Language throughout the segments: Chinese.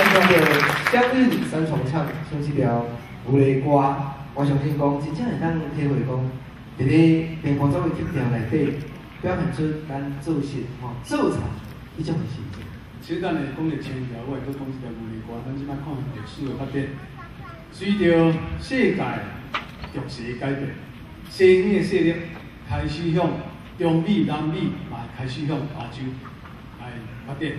咱听到江韵三重唱唱这条有个歌，我相信讲真正会当体会讲，伫咧平埔族的曲调内底表现出咱做事吼做菜迄种的心情。其实咱来讲个前条，我会搁讲一条有个歌，咱即摆看历史的发展，随着世界局势改变，西方的势力开始向中美、南美嘛开始向亚洲来发展。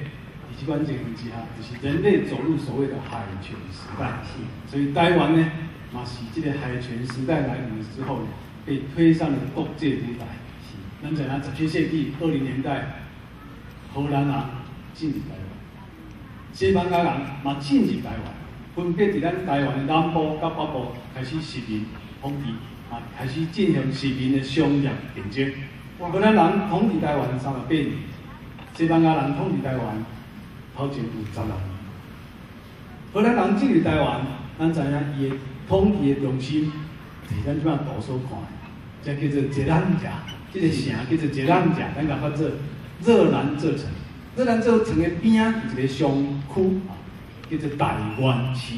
即款情形之下，就是人类走入所谓的海权时代。所以台湾呢，嘛是这个海权时代来临之后呢，被推上了国际舞台。咱知影十七世纪二零年代，荷兰人进入台湾，西班牙人嘛进入台湾，分别在咱台湾的南部甲北部开始实行统治，啊，开始进行殖民的商业竞争。荷兰人统治台湾三十八年，西班牙人统治台湾。头前有十六年，荷兰人进入台湾，咱知影伊的统治的中心是咱即摆图所看的，这叫做捷兰甲，这个城叫做捷兰甲，咱甲发做热兰这城，热兰这城的边啊一个商区，叫做台湾市。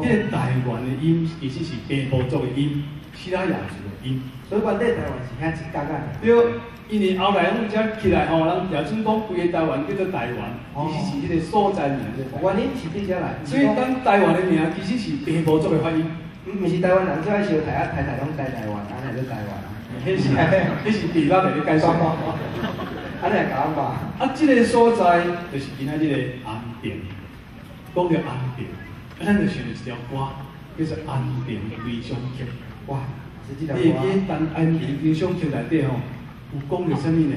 这个台湾的音其实是平埔族的音，其他亚族的音，所以原底台湾是遐一角角。对。因为后来阮遮起来吼，人也算讲规个台湾叫做台湾，其实是迄个所在名。原因是伫遮来，所以咱台湾的名其实是平埔族的发音。毋是台湾人最爱烧台啊，台台拢台台湾，安尼做台湾。迄是迄是地方来介绍嘛。安尼也讲吧。啊，即个所在就是今仔日个安平，讲着安平，咱就想着一条歌，叫做《安平悲伤曲》。哇，你会记但安平悲伤曲内底吼？有讲着啥物呢？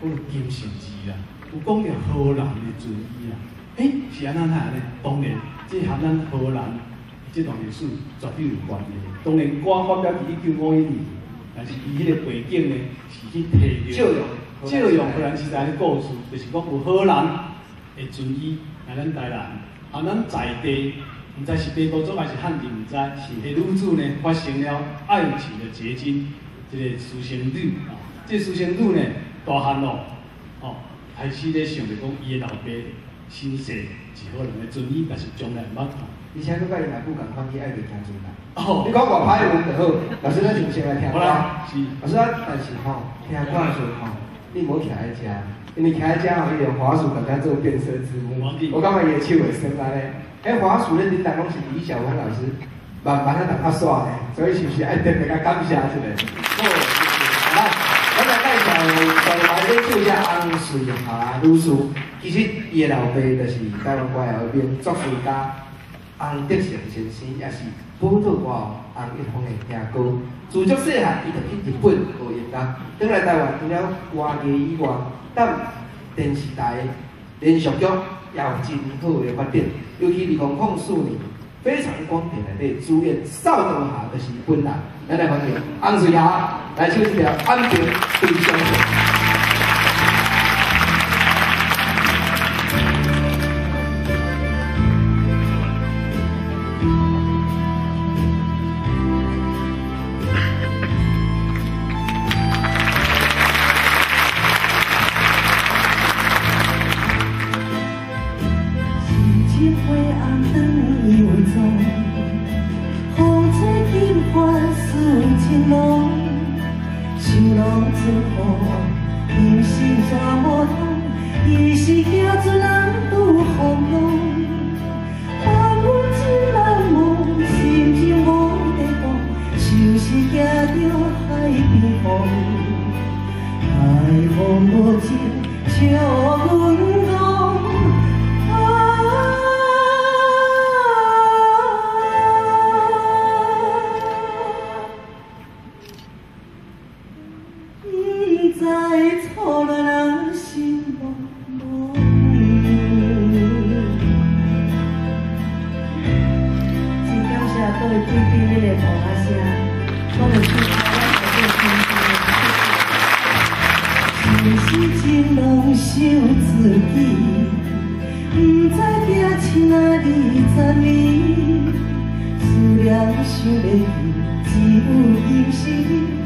讲着金神字啦，有讲着荷兰的主义啦。诶，是安怎下呢？当然，这和咱荷兰这段历史绝对有关系。当然，歌发表伫一九五一年，但是伊迄个背景呢，是去提借用借用荷兰时代的故事，就是讲有荷兰的主义来咱台湾，啊，咱在地，毋知是地沟族还是汉人，毋知是迄女子呢发生了爱情的结晶，这个私生女啊。这私生女呢，大汉咯，哦，开始咧想着讲伊的老爸身世是好人的尊严，但是从来毋捌看。而且佮伊阿母共款去爱着听尊啦。哦，你讲外歹文就好，老师咱就先来听歌。是。老师啊，但是吼，听歌的时候吼，你无徛在遮，因为徛在遮吼，伊用华数更加做变色字幕。我感觉伊的手会生来咧。迄华数咧，领导拢是李小文老师慢慢啊大家耍的，所以是不是爱特别甲感谢一下？在台北做只安水哈女士，其实伊的老爸就是台湾歌谣边作词家安德成先生，也是本土歌洪一峰的听歌。自足细汉，伊就去日本学音乐，转来台湾除了歌艺以外，但电视台连续剧也有真好的发展，尤其二零零四年非常光电内底主演少东下就是本人，来来欢迎安水霞来唱一条《安平就能够啊你在错了如今拢想自己，不知行青二十年，思念想袂起，只有今时。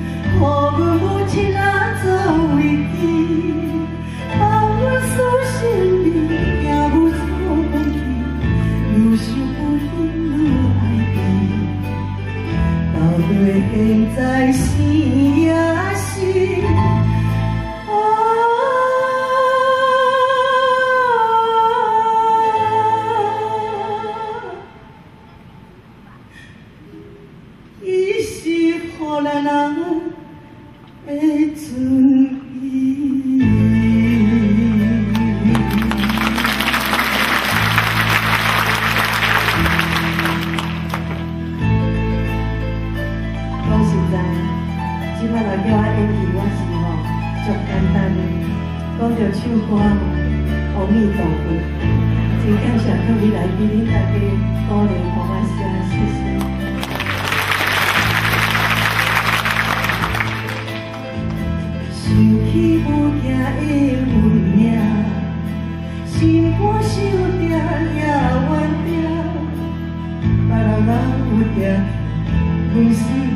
咱的主意演是吼简单讲着唱歌的奥秘多真感谢各位来宾的鼓励和关心谢谢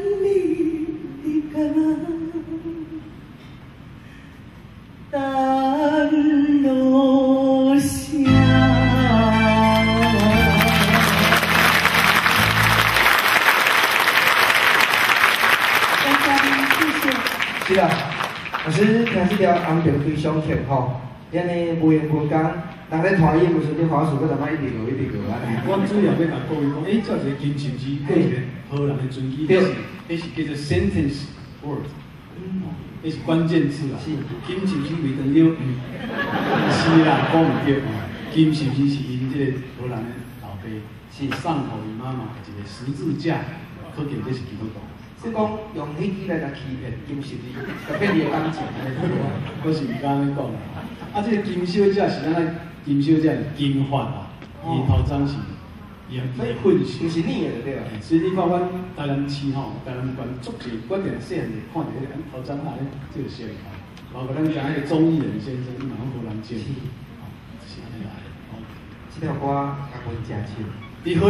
情书情，情小姐。是啊，老师听这条安排非常甜吼，因为无闲分工，人咧团演，不是你花絮，搁他妈一直落一直落啊！我主要要甲各位讲，哎，这是金手指，个一个荷兰的专辑，对，那是叫做 sentence word，嗯，那是关键词啊。是，金手指未等了，嗯，是啦，讲唔对啊。金手指是因这个荷兰的老爸是送互伊妈妈一个十字架，可见这是基督徒。是讲用迄支来甲欺骗金手指，特别你感情，我是毋敢安尼讲啦。啊，这个金小姐是咱金小姐金发啊，伊头鬃是用粉色，就是你的对啊。所以你看阮台南市吼，台南县足济决定细汉时看着迄个头鬃下咧，这个小女孩，包括咱讲迄个钟义人先生，伊嘛拢无人接，是安尼来。这条歌阿文真唱，你好。